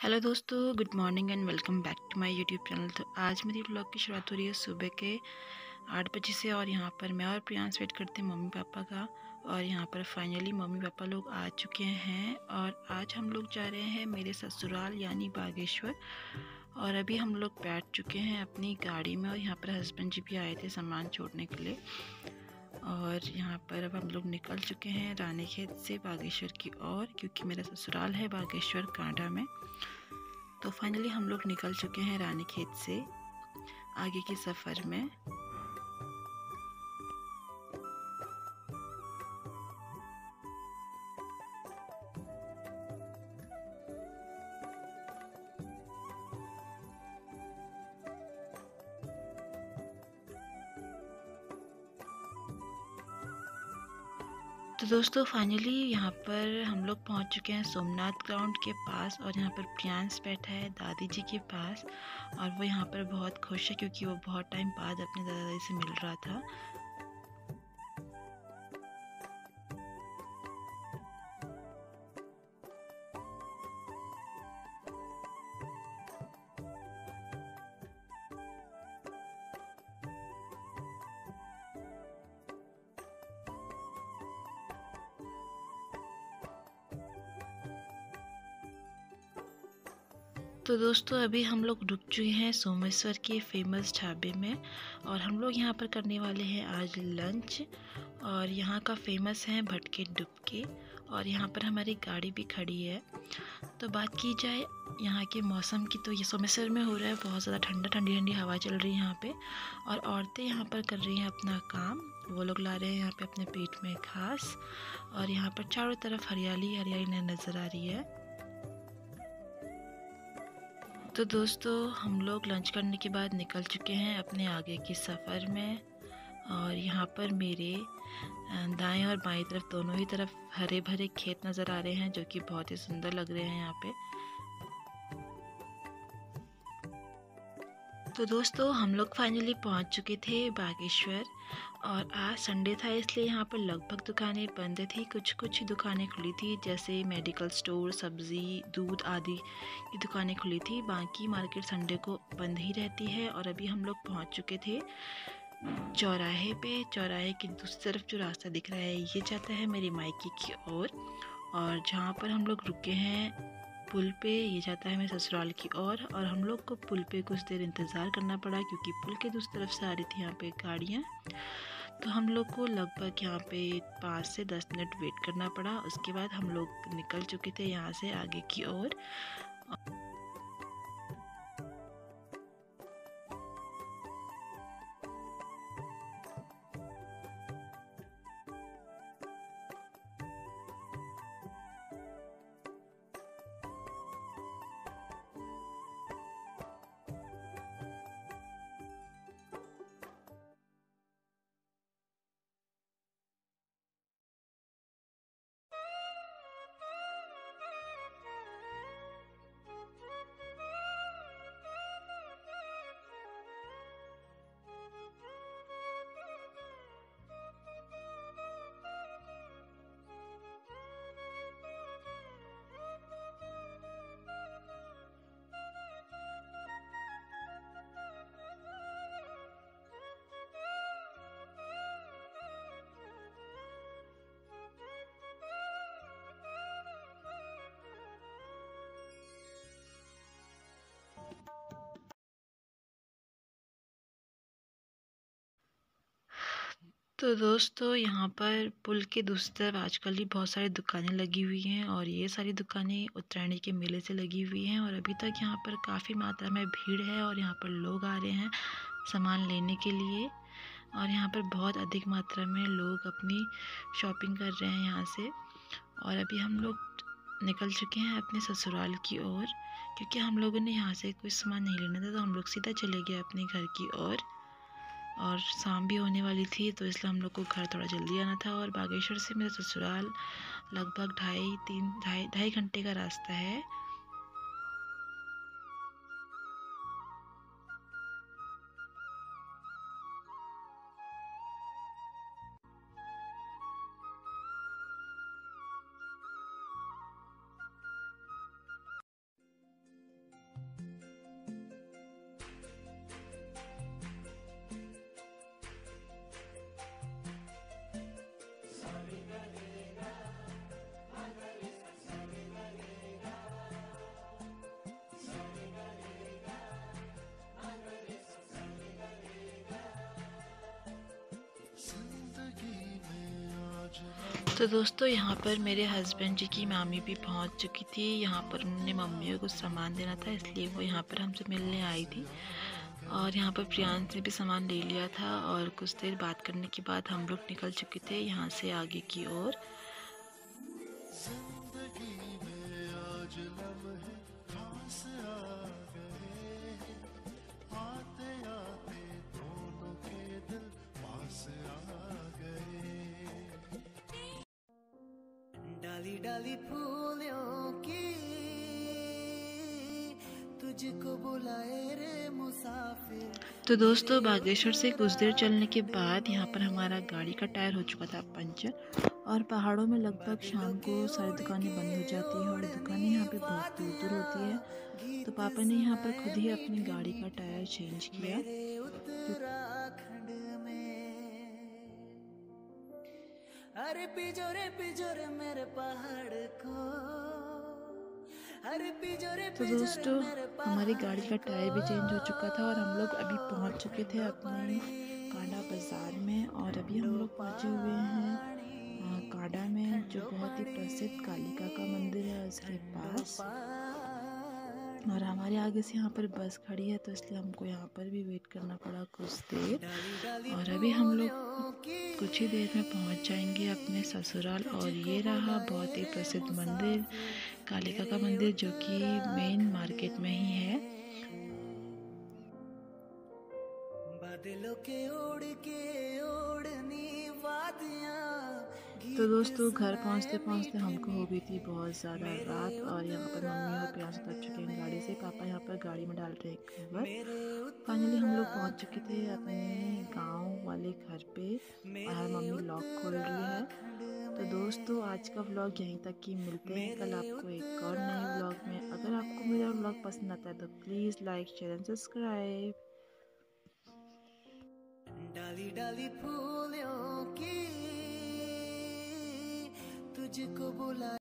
Hello दोस्तों, good morning and welcome back to my YouTube channel. तो आज मेरी ब्लॉग की शुरुआत हो रही है सुबह के आठ बजे से और यहाँ पर मैं और प्रियांश वेट करते हैं मम्मी पापा का और यहाँ पर फाइनली मम्मी पापा लोग आ चुके हैं और आज हम लोग जा रहे हैं मेरे ससुराल यानी बागेश्वर और अभी हम लोग बैठ चुके हैं अपनी गाड़ी में और यहाँ पर हस्बैंड जी भी आए थे सामान छोड़ने के लिए। और यहाँ पर अब हम लोग निकल चुके हैं रानी खेत से बागेश्वर की ओर, क्योंकि मेरा ससुराल है बागेश्वर कांडा में। तो फाइनली हम लोग निकल चुके हैं रानी खेत से आगे के सफ़र में। तो दोस्तों फाइनली यहाँ पर हम लोग पहुँच चुके हैं सोमनाथ ग्राउंड के पास और यहाँ पर प्रियांश बैठा है दादी जी के पास और वो यहाँ पर बहुत खुश है क्योंकि वो बहुत टाइम बाद अपने दादा दादी से मिल रहा था। तो दोस्तों, अभी हम लोग रुक चुके हैं सोमेश्वर के फ़ेमस ढाबे में और हम लोग यहाँ पर करने वाले हैं आज लंच और यहाँ का फ़ेमस है भटके डुबके और यहाँ पर हमारी गाड़ी भी खड़ी है। तो बात की जाए यहाँ के मौसम की तो ये सोमेश्वर में हो रहा है, बहुत ज़्यादा ठंडा, ठंडी ठंडी हवा चल रही है यहाँ पे और औरतें यहाँ पर कर रही हैं अपना काम। वो लोग ला रहे हैं यहाँ पे अपने पेट में घास और यहाँ पर चारों तरफ़ हरियाली हरियाली नज़र आ रही है। तो दोस्तों, हम लोग लंच करने के बाद निकल चुके हैं अपने आगे के सफ़र में। और यहाँ पर मेरे दाएँ और बाएँ तरफ़ दोनों ही तरफ़ हरे भरे खेत नज़र आ रहे हैं, जो कि बहुत ही सुंदर लग रहे हैं यहाँ पे। तो दोस्तों हम लोग फाइनली पहुँच चुके थे बागेश्वर और आज संडे था इसलिए यहाँ पर लगभग दुकानें बंद थी। कुछ कुछ दुकानें खुली थी जैसे मेडिकल स्टोर सब्ज़ी दूध आदि की दुकानें खुली थी। बाकी मार्केट संडे को बंद ही रहती है और अभी हम लोग पहुँच चुके थे चौराहे पे। चौराहे की दूसरी तरफ़ जो रास्ता दिख रहा है ये जाता है मेरी मायके की ओर और, और जहाँ पर हम लोग रुके हैं पुल पे ये जाता है मेरे ससुराल की ओर और, हम लोग को पुल पे कुछ देर इंतज़ार करना पड़ा क्योंकि पुल के दूसरी तरफ़ से आ रही थी यहाँ पे गाड़ियाँ। तो हम लोग को लगभग यहाँ पे पाँच से दस मिनट वेट करना पड़ा। उसके बाद हम लोग निकल चुके थे यहाँ से आगे की ओर। तो दोस्तों, यहाँ पर पुल के दूसरी तरफ़ आजकल ही बहुत सारी दुकानें लगी हुई हैं और ये सारी दुकानें उत्तरायणी के मेले से लगी हुई हैं और अभी तक यहाँ पर काफ़ी मात्रा में भीड़ है और यहाँ पर लोग आ रहे हैं सामान लेने के लिए। और यहाँ पर बहुत अधिक मात्रा में लोग अपनी शॉपिंग कर रहे हैं यहाँ से। और अभी हम लोग निकल चुके हैं अपने ससुराल की ओर, क्योंकि हम लोगों ने यहाँ से कोई सामान नहीं लेना था तो हम लोग सीधा चले गए अपने घर की ओर। और शाम भी होने वाली थी तो इसलिए हम लोग को घर थोड़ा जल्दी आना था और बागेश्वर से मेरा ससुराल लगभग ढाई, तीन, ढाई ढाई घंटे का रास्ता है। तो दोस्तों, यहाँ पर मेरे हस्बैंड जी की मामी भी पहुँच चुकी थी। यहाँ पर उन्होंने मम्मी को कुछ सामान देना था, इसलिए वो यहाँ पर हमसे मिलने आई थी। और यहाँ पर प्रियांश ने भी सामान ले लिया था और कुछ देर बात करने के बाद हम लोग निकल चुके थे यहाँ से आगे की ओर। डाली डाली फूलों की, तुझको बुलाए रे मुसाफिर। तो दोस्तों, बागेश्वर से कुछ देर चलने के बाद यहाँ पर हमारा गाड़ी का टायर हो चुका था पंचर और पहाड़ों में लगभग शाम को सारी दुकानें बंद हो जाती हैं और दुकानें यहाँ पे बहुत दूर दूर होती है। तो पापा ने यहाँ पर खुद ही अपनी गाड़ी का टायर चेंज किया। अरे पिजोरे पिजोरे मेरे पहाड़ को। तो दोस्तों हमारी गाड़ी का टायर भी चेंज हो चुका था और हम लोग अभी पहुँच चुके थे अपने कांडा बाज़ार में और अभी हम लोग पहुँचे हुए हैं कांडा में जो बहुत ही प्रसिद्ध कालिका का मंदिर है उसके पास। और हमारे आगे से यहाँ पर बस खड़ी है तो इसलिए हमको यहाँ पर भी वेट करना पड़ा कुछ देर। और अभी हम लोग कुछ ही देर में पहुँच जाएँगे अपने ससुराल और ये रहा बहुत ही प्रसिद्ध मंदिर कालिका का मंदिर, जो कि मेन मार्केट में ही है। बादलों के के तो दोस्तों, घर पहुँचते पहुँचते हमको हो गई थी बहुत ज़्यादा रात और यहाँ पर मम्मी और प्यास उतर चुके हैं गाड़ी से। पापा यहाँ पर गाड़ी में डाल रहे खबर। फाइनली हम लोग पहुँच चुके थे अपने गाँव वाले घर पे और मम्मी लॉक खोल रही है। तो दोस्तों, आज का व्लॉग यहीं तक ही मिलते हैं। कल आपको एक और नए व्लॉग में अगर आपको मेरा व्लॉग पसंद आता है तो please like share and subscribe डाली डाली फूलों की तुझको बुला